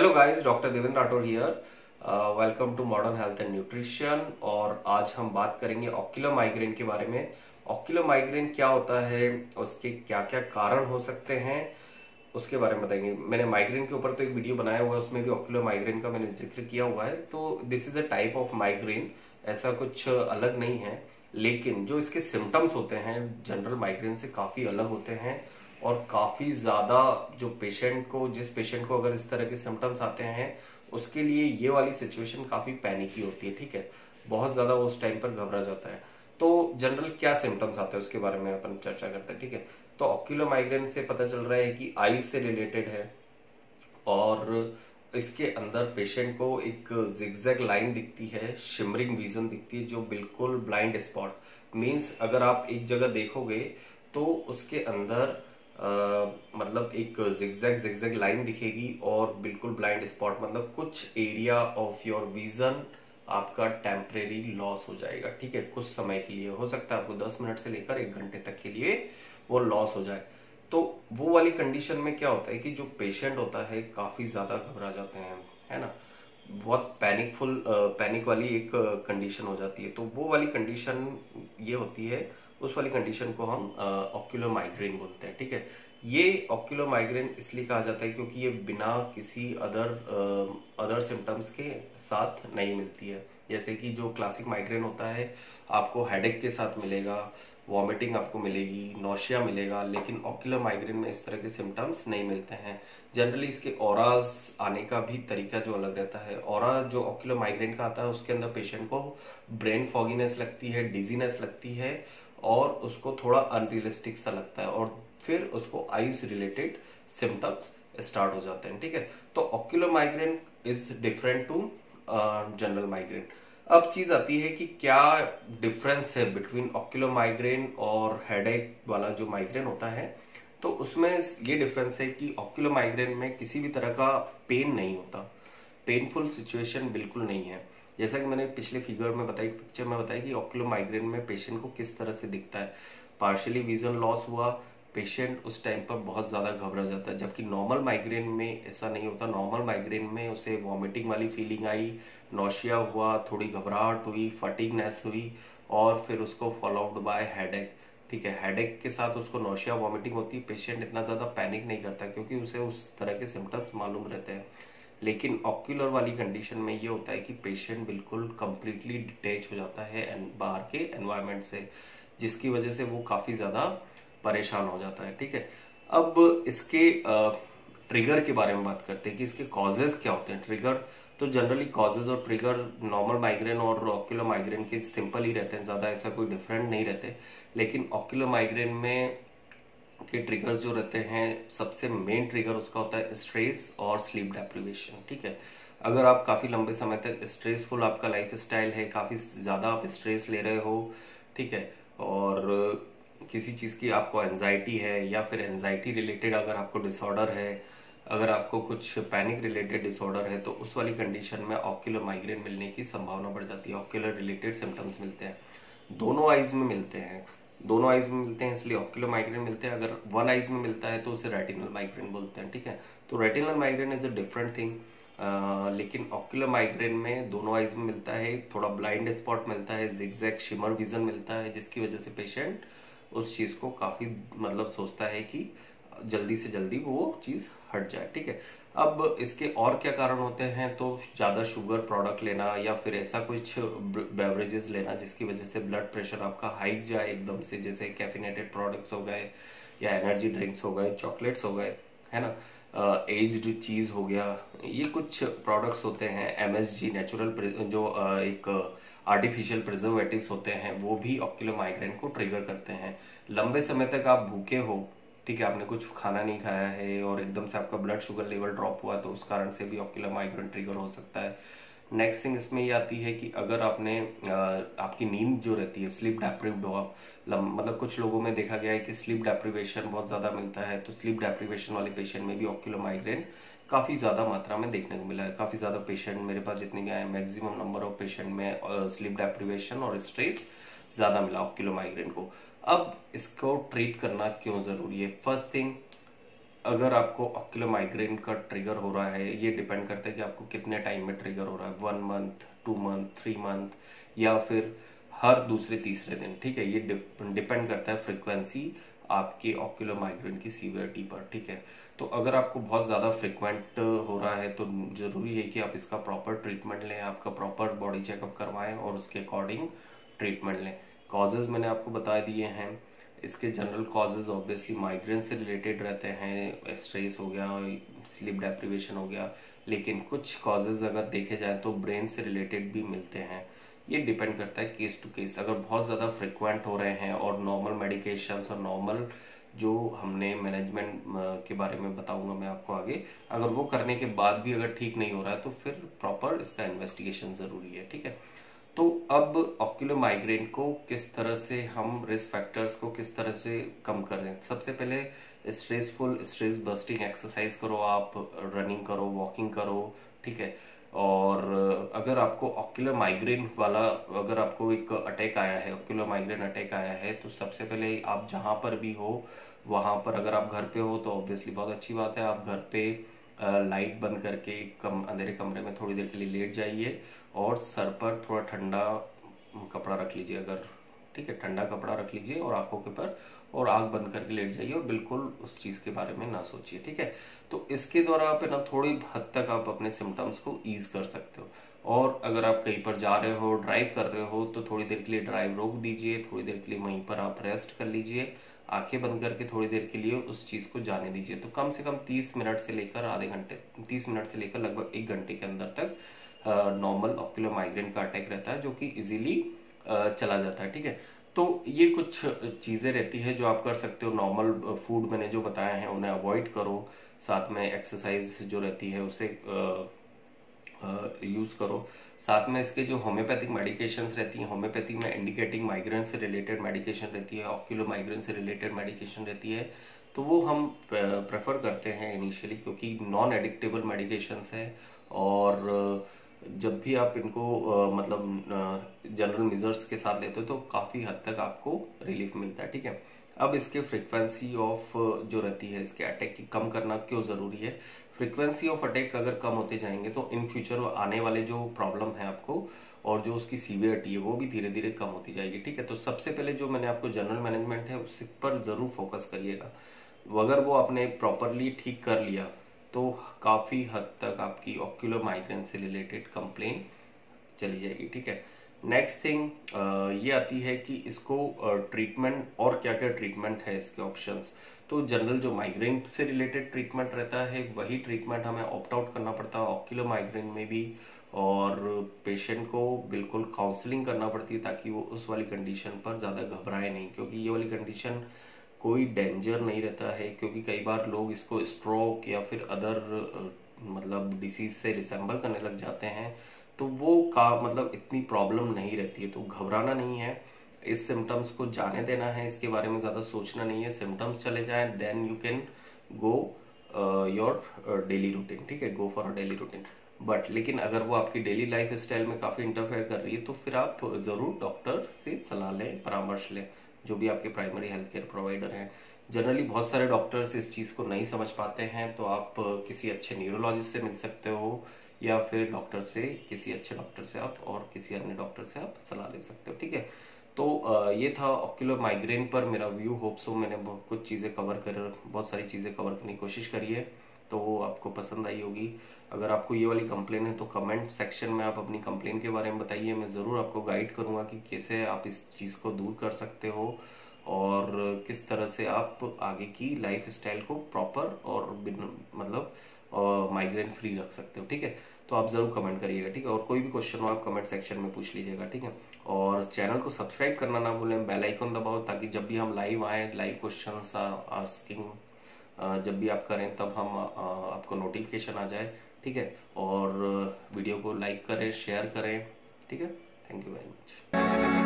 Hello guys doctor Devendra Rathore here welcome to modern health and nutrition और आज हम बात करेंगे ऑक्यूलर माइग्रेन के बारे में। ऑक्यूलर माइग्रेन क्या होता है? उसके क्या क्या कारण हो सकते हैं? उसके बारे में बताएँगे। मैंने माइग्रेन के ऊपर तो एक वीडियो बनाया हुआ है, उसमें भी ऑक्यूलर माइग्रेन का मैंने ज़िक्र किया हुआ है। तो this is a type of migraine ऐसा कुछ अलग नहीं है। लेकिन जो इसके सिम्टम्स होते हैं जनरल माइग्रेन से काफ़ी अलग होते हैं। और काफ़ी ज़्यादा जो पेशेंट को, जिस पेशेंट को अगर इस तरह के सिम्टम्स आते हैं, उसके लिए ये वाली सिचुएशन काफ़ी पैनिकी होती है, ठीक है? बहुत ज़्यादा उस टाइम पर घबरा जाता है। तो जनरल क्या सिम्टम्स आते हैं उसके बारे में अपन चर्चा करते हैं, ठीक है? तो ऑक्यूलर माइग्रेन से पता चल रहा है कि आईज से रिलेटेड है और इसके अंदर पेशेंट को एक जिगजैग लाइन दिखती है शिमरिंग विजन दिखती है, जो बिल्कुल ब्लाइंड स्पॉट मींस अगर आप एक जगह देखोगे तो उसके अंदर मतलब एक जिगजैग जिगजैग लाइन दिखेगी और बिल्कुल ब्लाइंड स्पॉट मतलब कुछ एरिया ऑफ़ योर विजन आपका टेम्परेरी लॉस हो जाएगा। ठीक है? कुछ समय के लिए। हो सकता है आपको 10 मिनट से लेकर एक घंटे तक के लिए वो लॉस हो जाए। तो वो वाली कंडीशन में क्या होता है कि जो पेशेंट होता है, काफ़ी ज़्यादा घबरा जाते हैं, है ना? बहुत पैनिकफुल पैनिक वाली एक कंडीशन हो जाती है। तो वो वाली कंडीशन ये होती है उस वाली कंडीशन को हम ऑक्यूलर माइग्रेन बोलते हैं, ठीक है? ये ऑक्यूलर माइग्रेन इसलिए कहा जाता है क्योंकि ये बिना किसी अदर अदर सिम्टम्स के साथ नहीं मिलती है। जैसे कि जो क्लासिक माइग्रेन होता है, आपको हेडेक के साथ मिलेगा वॉमिटिंग आपको मिलेगी नौशिया मिलेगा, लेकिन ऑक्यूलर माइग्रेन में इस तरह के सिम्टम्स नहीं मिलते हैं। जनरली इसके और आने का भी तरीका जो अलग रहता है। और जो ऑक्यूलर माइग्रेन का आता है, उसके अंदर पेशेंट को ब्रेन फॉगिनेस लगती है डिजीनेस लगती है और उसको थोड़ा अनरियलिस्टिक सा लगता है और फिर उसको आईज रिलेटेड सिम्टम्स स्टार्ट हो जाते हैं, ठीक है? तो ocular migraine is different to general migraine अब चीज़ आती है कि क्या डिफरेंस है बिटवीन ऑक्यूलर माइग्रेन और हेडेक वाला जो माइग्रेन होता है तो उसमें ये डिफरेंस है कि ऑक्यूलर माइग्रेन में किसी भी तरह का पेन नहीं होता। पेनफुल सिचुएशन बिल्कुल नहीं है। जैसा कि मैंने पिछले फिगर में बताई पिक्चर में बताया कि ऑक्यूलर माइग्रेन में पेशेंट को किस तरह से दिखता है। पार्शियली विजन लॉस हुआ पेशेंट उस टाइम पर बहुत ज़्यादा घबरा जाता है। जबकि नॉर्मल माइग्रेन में ऐसा नहीं होता। नॉर्मल माइग्रेन में उसे वॉमिटिंग वाली फीलिंग आई नौशिया हुआ, थोड़ी घबराहट हुई फटिंगनेस हुई और फिर उसको फॉलोड बाय हेडेक ठीक है हेडेक के साथ उसको नौशिया वॉमिटिंग होती है। पेशेंट इतना ज़्यादा पैनिक नहीं करता क्योंकि उसे उस तरह के सिम्टम्स मालूम रहते हैं। लेकिन ऑक्यूलर वाली कंडीशन में ये होता है कि पेशेंट बिल्कुल कंप्लीटली डिटेच हो जाता है बाहर के एनवायरमेंट से, जिसकी वजह से वो काफ़ी ज़्यादा परेशान हो जाता है, ठीक है? अब इसके ट्रिगर के बारे में बात करते हैं कि इसके कॉजेज क्या होते हैं। ट्रिगर तो जनरली कॉजेज और ट्रिगर नॉर्मल माइग्रेन और ऑक्यूलर माइग्रेन के सिंपल ही रहते हैं, ज़्यादा ऐसा कोई डिफरेंट नहीं रहते। लेकिन ऑक्यूलर माइग्रेन में के ट्रिगर्स जो रहते हैं, सबसे मेन ट्रिगर उसका होता है स्ट्रेस और स्लीप डेप्रिवेशन ठीक है? अगर आप काफ़ी लंबे समय तक स्ट्रेसफुल आपका लाइफ स्टाइल है, काफ़ी ज़्यादा आप स्ट्रेस ले रहे हो, ठीक है? और किसी चीज़ की आपको एंजाइटी है या फिर एंजाइटी रिलेटेड अगर आपको डिसऑर्डर है, अगर आपको कुछ पैनिक रिलेटेड डिसऑर्डर है तो उस वाली कंडीशन में ऑक्यूलर माइग्रेन मिलने की संभावना बढ़ जाती है ऑक्यूलर रिलेटेड सिम्टम्स मिलते हैं। दोनों आइज़ में मिलते हैं। दोनों आइज़ में मिलते हैं, इसलिए ऑक्यूलर माइग्रेन मिलते हैं। अगर वन आइज़ में मिलता है तो उसे रेटिनल माइग्रेन बोलते हैं, ठीक है? तो retinal migraine is a different thing लेकिन ऑक्यूलर माइग्रेन में दोनों आइज़ में मिलता है थोड़ा ब्लाइंड स्पॉट मिलता है जिगजैग शिमर विजन मिलता है, जिसकी वजह से पेशेंट उस चीज़ को काफ़ी मतलब सोचता है कि जल्दी से जल्दी वो चीज़ हट जाए, ठीक है? अब इसके और क्या कारण होते हैं? तो ज़्यादा शुगर प्रोडक्ट लेना या फिर ऐसा कुछ बेवरेजेस लेना जिसकी वजह से ब्लड प्रेशर आपका हाइक जाए एकदम से जैसे कैफिनेटेड प्रोडक्ट्स हो गए या एनर्जी ड्रिंक्स हो गए चॉकलेट्स हो गए है ना? एज्ड uh, चीज़ हो गया ये कुछ प्रोडक्ट्स होते हैं एमएसजी नेचुरल जो uh, एक आर्टिफिशियल प्रिजर्वेटिव्स होते हैं वो भी ऑक्यूलर माइग्रेन को ट्रिगर करते हैं। लंबे समय तक आप भूखे हो ठीक है, आपने कुछ खाना नहीं खाया है और एकदम से आपका ब्लड शुगर लेवल ड्रॉप हुआ तो उस कारण से भी ऑक्यूलर माइग्रेन ट्रिगर हो सकता है। नेक्स्ट थिंग इसमें ये आती है कि अगर आपने आपकी नींद जो रहती है स्लीप डेप्रिव्ड हो आप मतलब कुछ लोगों में देखा गया है कि स्लीप डेप्रिवेशन बहुत ज़्यादा मिलता है तो स्लीप डेप्रिवेशन वाले पेशेंट में भी ऑक्यूलर माइग्रेन काफ़ी ज़्यादा मात्रा में देखने को मिला है। काफ़ी ज़्यादा पेशेंट मेरे पास जितने भी आए मैक्सिमम नंबर ऑफ़ पेशेंट में स्लीप डेप्रिवेशन और स्ट्रेस ज़्यादा मिला ऑक्यूलर माइग्रेन को। अब इसको ट्रीट करना क्यों ज़रूरी है? फ़र्स्ट थिंग अगर आपको ऑक्यूलर माइग्रेन का ट्रिगर हो रहा है, ये डिपेंड करता है कि आपको कितने टाइम में ट्रिगर हो रहा है। One month two month three month या फिर हर दूसरे तीसरे दिन, ठीक है? ये डिपेंड करता है फ्रिक्वेंसी आपके ऑक्यूलर माइग्रेन की सीवियरिटी पर, ठीक है? तो अगर आपको बहुत ज़्यादा फ्रिक्वेंट हो रहा है तो ज़रूरी है कि आप इसका प्रॉपर ट्रीटमेंट लें, आपका प्रॉपर बॉडी चेकअप करवाएँ और उसके अकॉर्डिंग ट्रीटमेंट लें। कॉजेज मैंने आपको बता दिए हैं। इसके जनरल कॉजेज ऑब्वियसली माइग्रेन से रिलेटेड रहते हैं स्ट्रेस हो गया स्लीप डेप्रीवेशन हो गया। लेकिन कुछ कॉजेज अगर देखे जाए तो ब्रेन से रिलेटेड भी मिलते हैं। ये डिपेंड करता है केस टू केस अगर बहुत ज़्यादा फ्रिक्वेंट हो रहे हैं और नॉर्मल मेडिकेशन और नॉर्मल जो हमने मैनेजमेंट के बारे में बताऊँगा मैं आपको आगे। अगर वो करने के बाद भी अगर ठीक नहीं हो रहा है तो फिर प्रॉपर इसका इन्वेस्टिगेशन ज़रूरी है, ठीक है? तो अब ऑक्यूलर माइग्रेन को किस तरह से हम रिस्क फैक्टर्स को किस तरह से कम करें सबसे पहले स्ट्रेसफुल स्ट्रेस बस्टिंग एक्सरसाइज करो आप रनिंग करो वॉकिंग करो, ठीक है? और अगर आपको ऑक्यूलर माइग्रेन वाला, अगर आपको एक अटैक आया है ऑक्यूलर माइग्रेन अटैक आया है तो सबसे पहले आप जहाँ पर भी हो, वहाँ पर अगर आप घर पे हो तो ऑब्वियसली बहुत अच्छी बात है, आप घर पे लाइट बंद करके कम, अंधेरे कमरे में थोड़ी देर के लिए लेट जाइए और सर पर थोड़ा ठंडा कपड़ा रख लीजिए अगर, ठीक है, ठंडा कपड़ा रख लीजिए और आँखों के पर और आग बंद करके लेट जाइए और बिल्कुल उस चीज़ के बारे में ना सोचिए, ठीक है? तो इसके द्वारा आप ना थोड़ी हद तक आप अपने सिम्टम्स को ईज कर सकते हो। और अगर आप कहीं पर जा रहे हो ड्राइव कर रहे हो तो थोड़ी देर के लिए ड्राइव रोक दीजिए, थोड़ी देर के लिए वहीं पर आप रेस्ट कर लीजिए। आँखें बंद करके थोड़ी देर के लिए उस चीज़ को जाने दीजिए। तो कम से कम तीस मिनट से लेकर आधे घंटे, तीस मिनट से लेकर लगभग एक घंटे के अंदर तक नॉर्मल ऑक्यूलर माइग्रेन का अटैक रहता है, जो कि इजीली चला जाता है, ठीक है? तो ये कुछ चीज़ें रहती है जो आप कर सकते हो। नॉर्मल फ़ूड मैंने जो बताया है, उन्हें अवॉइड करो। साथ में एक्सरसाइज जो रहती है, उसे यूज़ करो। साथ में इसके जो होम्योपैथिक मेडिकेशन रहती हैं होम्योपैथिक में इंडिकेटिंग माइग्रेन से रिलेटेड मेडिकेशन रहती है ऑक्यूलो माइग्रेन से रिलेटेड मेडिकेशन रहती है तो वो हम प्रेफर करते हैं इनिशियली क्योंकि नॉन एडिक्टेबल मेडिकेशन है और जब भी आप इनको मतलब जनरल मेजर्स के साथ लेते हो तो काफ़ी हद तक आपको रिलीफ मिलता है, ठीक है? अब इसके फ्रीक्वेंसी ऑफ़ जो रहती है, इसके अटैक की कम करना क्यों ज़रूरी है? फ्रीक्वेंसी ऑफ़ अटैक अगर कम होते जाएँगे तो इन फ्यूचर आने वाले जो प्रॉब्लम है आपको, और जो उसकी सीवियरिटी है, वो भी धीरे धीरे कम होती जाएगी, ठीक है? तो सबसे पहले जो मैंने आपको जनरल मैनेजमेंट है, उस पर ज़रूर फोकस करिएगा। अगर वो आपने प्रॉपरली ठीक कर लिया तो काफ़ी हद तक आपकी ऑक्यूलर माइग्रेन से रिलेटेड कंप्लेन चली जाएगी, ठीक है? नेक्स्ट थिंग ये आती है कि इसको ट्रीटमेंट uh, और क्या क्या ट्रीटमेंट है इसके ऑप्शंस तो जनरल जो माइग्रेन से रिलेटेड ट्रीटमेंट रहता है वही ट्रीटमेंट हमें ऑप्ट आउट करना पड़ता है ऑक्यूलर माइग्रेन में भी। और पेशेंट को बिल्कुल काउंसलिंग करना पड़ती है ताकि वो उस वाली कंडीशन पर ज़्यादा घबराए नहीं। क्योंकि ये वाली कंडीशन कोई डेंजर नहीं रहता है क्योंकि कई बार लोग इसको स्ट्रोक या फिर अदर मतलब डिसीज से रिसेंबल करने लग जाते हैं। तो वो का मतलब इतनी प्रॉब्लम नहीं रहती है तो घबराना नहीं है। इस सिम्टम्स को जाने देना है, इसके बारे में ज़्यादा सोचना नहीं है। सिम्टम्स चले जाए then you can go your daily routine ठीक है? Go for daily routine but लेकिन अगर वो आपकी डेली लाइफ स्टाइल में काफ़ी इंटरफेयर कर रही है तो फिर आप ज़रूर डॉक्टर से सलाह लें, परामर्श लें, जो भी आपके प्राइमरी हेल्थ केयर प्रोवाइडर हैं। जनरली बहुत सारे डॉक्टर्स इस चीज़ को नहीं समझ पाते हैं तो आप किसी अच्छे न्यूरोलॉजिस्ट से मिल सकते हो या फिर डॉक्टर से, किसी अच्छे डॉक्टर से आप और किसी अन्य डॉक्टर से आप सलाह ले सकते हो, ठीक है? तो ये था ऑक्यूलर माइग्रेन पर मेरा व्यू होप सो मैंने कुछ चीज़ें कवर कर, बहुत सारी चीज़ें कवर करने की कोशिश करी है तो आपको पसंद आई होगी। अगर आपको ये वाली कंप्लेन है तो कमेंट सेक्शन में आप अपनी कंप्लेन के बारे में बताइए, मैं ज़रूर आपको गाइड करूँगा कि कैसे आप इस चीज़ को दूर कर सकते हो और किस तरह से आप आगे की लाइफ स्टाइल को प्रॉपर और मतलब माइग्रेन फ्री रख सकते हो, ठीक है? तो आप ज़रूर कमेंट करिएगा, ठीक है? और कोई भी क्वेश्चन हो, आप कमेंट सेक्शन में पूछ लीजिएगा, ठीक है? और चैनल को सब्सक्राइब करना ना भूलें बेल आइकन दबाओ, ताकि जब भी हम लाइव आए लाइव क्वेश्चन आस्किंग जब भी आप करें, तब हम आपको नोटिफिकेशन आ जाए, ठीक है? और वीडियो को लाइक करें शेयर करें, ठीक है? Thank you very much